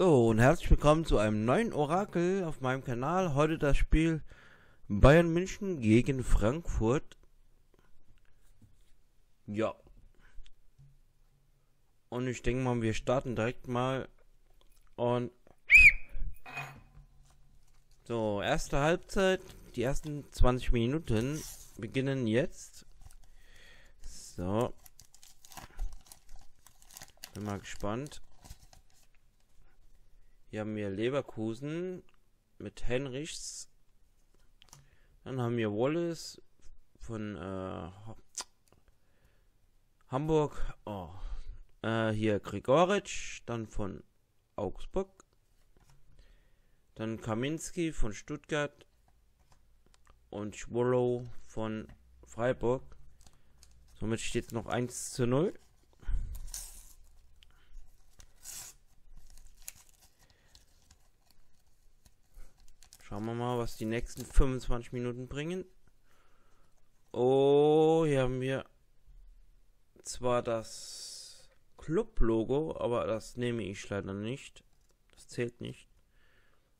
So, und herzlich willkommen zu einem neuen Orakel auf meinem Kanal. Heute das Spiel Bayern München gegen Frankfurt. Ja. Und ich denke mal, wir starten direkt mal. Und. So, erste Halbzeit. Die ersten 20 Minuten beginnen jetzt. So. Bin mal gespannt. Hier haben wir Leverkusen mit Henrichs. Dann haben wir Wallace von äh, Hamburg. Oh. Äh, hier Gregoritsch, dann von Augsburg. Dann Kaminski von Stuttgart. Und Schwollow von Freiburg. Somit steht es noch 1 zu 0. Schauen wir mal, was die nächsten 25 Minuten bringen. Oh, hier haben wir zwar das Club-Logo, aber das nehme ich leider nicht. Das zählt nicht.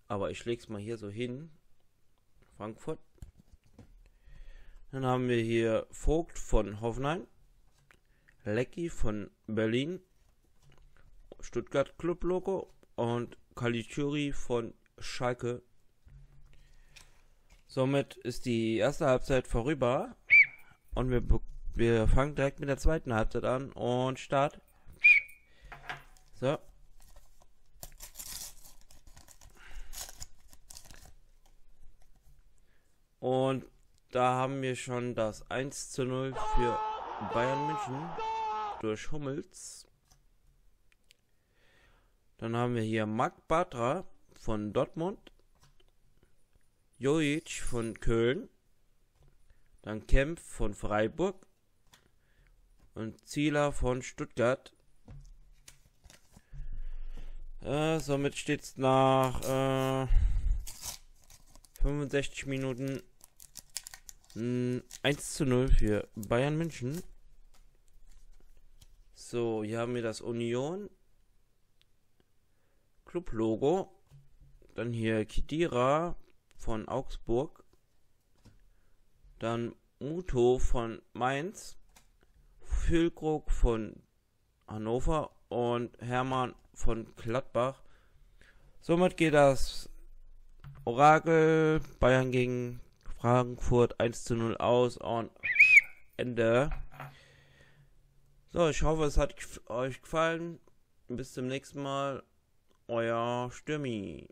Aber ich lege es mal hier so hin. Frankfurt. Dann haben wir hier Vogt von Hoffenheim. Lecky von Berlin. Stuttgart Club Logo. Und Kalituri von Schalke Somit ist die erste Halbzeit vorüber und wir, wir fangen direkt mit der zweiten Halbzeit an und Start. So. Und da haben wir schon das 1 zu 0 für Bayern München durch Hummels. Dann haben wir hier Marc Batra von Dortmund. Jojic von Köln, dann Kempf von Freiburg und Zieler von Stuttgart. Äh, somit steht es nach äh, 65 Minuten mh, 1 zu 0 für Bayern München. So, hier haben wir das Union Club Logo. Dann hier Kidira von Augsburg, dann Muto von Mainz, Füllkrug von Hannover und Hermann von Gladbach. Somit geht das Orakel Bayern gegen Frankfurt 1 zu 0 aus und Ende. So, ich hoffe, es hat euch gefallen. Bis zum nächsten Mal. Euer Stürmi.